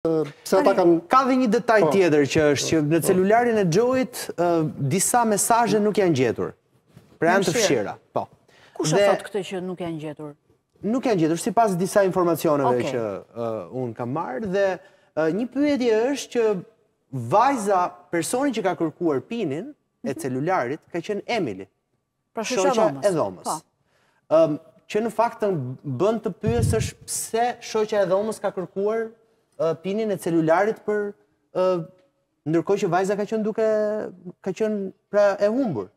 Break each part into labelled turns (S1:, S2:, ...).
S1: pse ata kanë...
S2: Ka dhe një detaj po. tjetër që është që në po. celularin e Joyit disa mesazhe nuk janë gjetur. Pra janë të fshira. Po.
S3: Kush e thotë këtë që nuk janë gjetur?
S2: Nuk janë gjetur, sipas disa informacioneve që unë kam marrë dhe një pyetje është që vajza, personi që ka kërkuar pinin e mhm. celularit, ka qenë Emily.
S3: Pra shoqja
S2: e dhomës. Po. Ëm që në fakt të bën të pyesësh pse shoqja e dhomës ka kërkuar pinin e celularit për ndërkohë që vajza ka qenë duke ka qenë pra e humbur.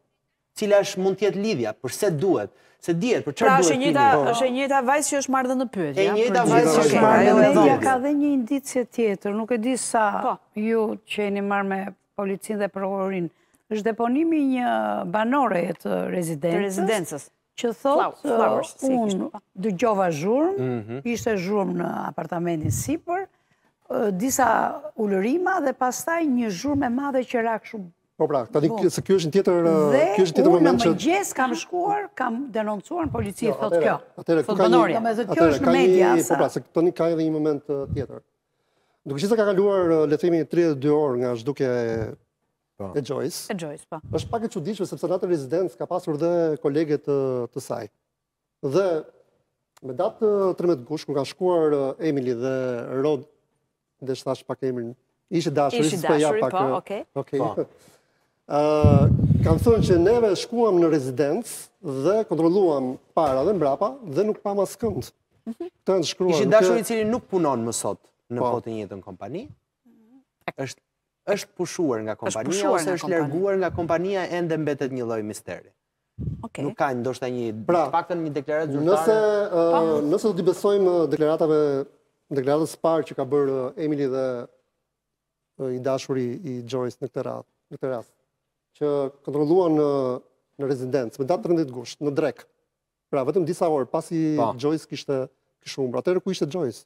S2: Cila është mund të jetë lidhja, përse duhet? S'dihet për çfarë pra, duhet pinin.
S3: Pra është e njëjta vajzë që është marrë dhe në pyetje.
S2: E njëjta vajzë që është marrë dhe në pyetje.
S4: Ka dhe një indicie tjetër, nuk e di sa po. ju jeni marrë me policinë dhe prokurorinë, është deponimi i një banoreje të rezidencës, që thotë unë dëgjova zhurmë, mhm. ishte zhurmë në apartamentin sipër, disa ulërima dhe pastaj një zhurmë e madhe që ra, kshu.
S1: Po pra, tani se kjo është një tjetër moment
S4: që... Dhe unë në mëgjes kam shkuar, kam denoncuar në polici, jo, thotë kjo.
S1: Atere,
S4: ku ka një... Atere, ka një...
S1: Po pra, se tani ka edhe një moment tjetër. Duke qenë se ka kaluar le të themi 32 orë nga zhdukja e po. e Joyce.
S3: E Joyce, po.
S1: Është pak e çuditshme sepse në atë rezidencë ka pasur dhe kolege të saj. Dhe me datë 13 gusht kur kanë shkuar Emily dhe Rod, siç ia thashë pak emrin. Ish i dashuri,
S3: ishte po ja pak. Po, okay.
S1: Okay. Po. Ëh, kanë thënë që neve shkuam në rezidencë dhe kontrolluam para dhe mbrapa dhe nuk pamë askënd.
S2: Këta kanë shkuar... Ish i dashuri i cili nuk punon më sot në po. po të njëtën kompani. është është pushuar nga kompania ose është larguar nga kompania ende mbetet një lloj misteri. Okay. Nuk ka ndoshta një
S1: pra,
S2: të paktën një deklaratë zyrtare.
S1: Nëse uh, nëse do t'i besojmë uh, deklaratave deklaratës së parë që ka bërë uh, Emily dhe uh, i dashuri i Joyce në këtë radhë, në këtë rast, që kontrolluan në, në rezidencë me datë 13 gusht në drekë. Pra vetëm disa orë pasi Joyce kishte kishte humbur. Atëherë ku ishte Joyce?